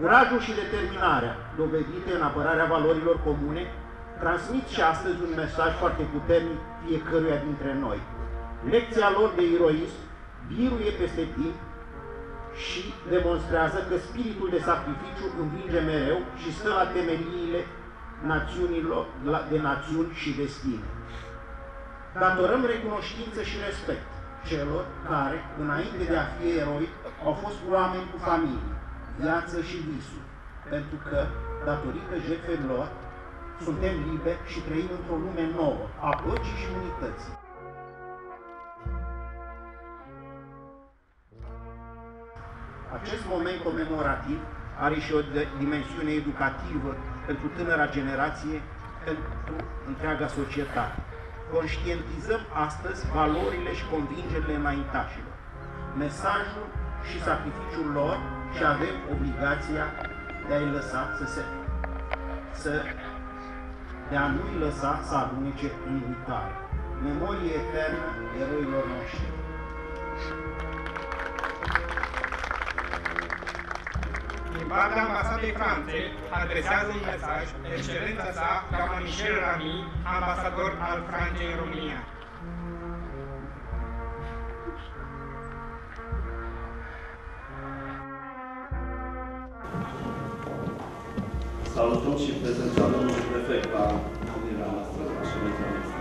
Curajul și determinarea dovedite în apărarea valorilor comune transmit și astăzi un mesaj foarte puternic fiecăruia dintre noi. Lecția lor de eroism biruie peste timp și demonstrează că spiritul de sacrificiu învinge mereu și stă la temeliile națiunilor, de națiuni și destine. Datorăm recunoștință și respect celor care, înainte de a fi eroi, au fost oameni cu familie, viață și visuri, pentru că, datorită jertfelor, suntem liberi și trăim într-o lume nouă, a păcii și unității. Acest moment comemorativ are și o dimensiune educativă pentru tânăra generație, pentru întreaga societate. Conștientizăm astăzi valorile și convingerile înaintașilor, mesajul și sacrificiul lor și avem obligația de a-i lăsa să se să, de a nu-i lăsa să alunece în uitare. Memorie eternă eroilor noștri. din partea ambasadei Franței adresează un mesaj excelența sa, doamna Michel Rami, ambasador al Franței în România. Salutăm și prezența domnului prefect la unirea noastră, la ședința noastră.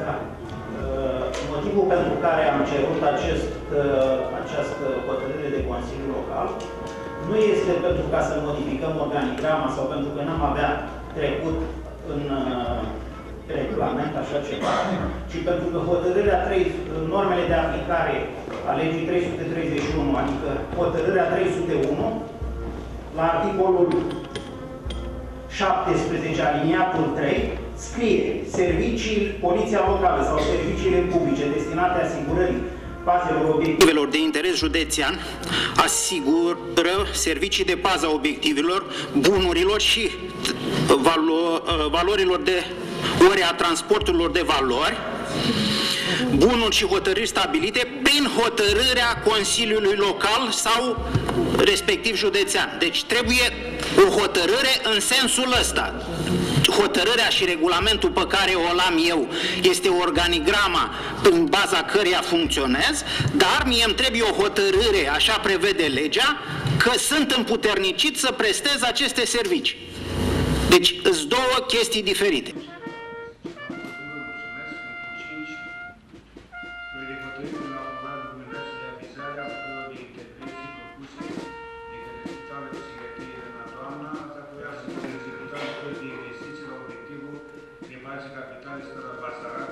Da. Uh, Motivul pentru care am cerut acest, uh, această hotărâre de Consiliu Local nu este pentru ca să modificăm organigrama sau pentru că n-am avea trecut în uh, regulament așa ceva, ci pentru că hotărârea 3, normele de aplicare a legii 331, adică hotărârea 301, la articolul 17 aliniatul 3, scrie servicii, poliția locală sau serviciile publice destinate asigurării bazelor obiectivelor de interes județean asigură servicii de pază a obiectivelor, bunurilor și valo, valorilor de ori a transporturilor de valori, bunuri și hotărâri stabilite prin hotărârea Consiliului Local sau respectiv județean. Deci trebuie o hotărâre în sensul ăsta. Hotărârea și regulamentul pe care o am eu este organigrama în baza căreia funcționez, dar mie îmi trebuie o hotărâre, așa prevede legea, că sunt împuternicit să prestez aceste servicii. Deci, sunt două chestii diferite. Cine este pentru? Poftim